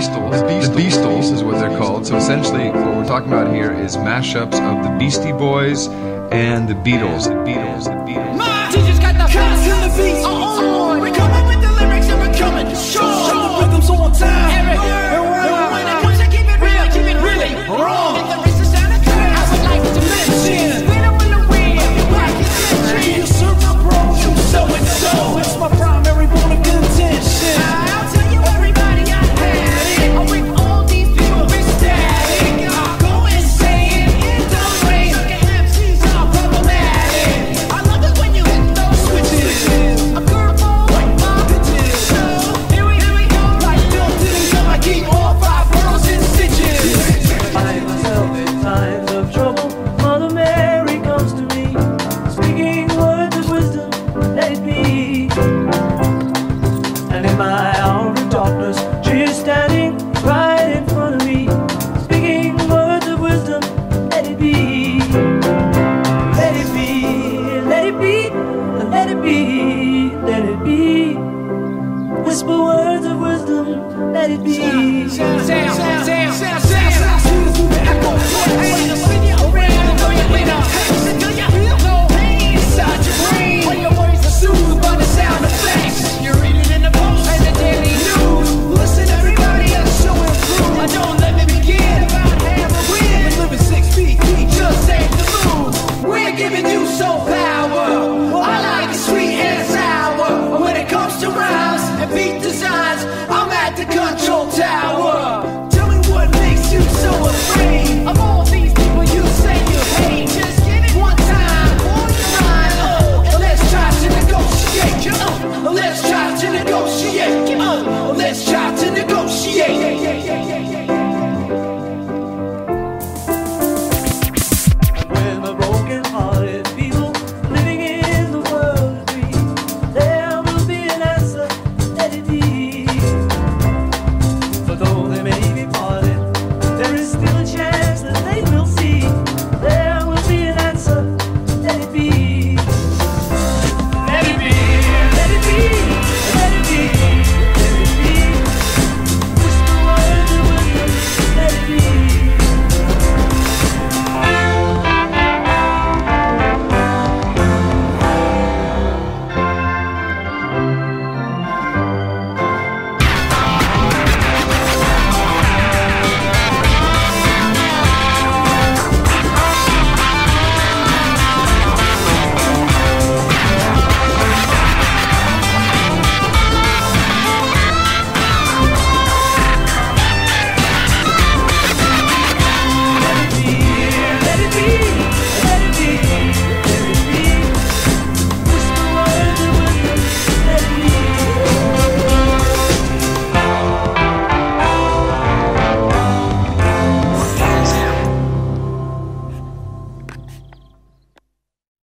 Beastles. The Beastles, the Beastles is what they're called. So essentially, what we're talking about here is mashups of the Beastie Boys and the Beatles. The Beatles. The Beatles. The Beatles. it be?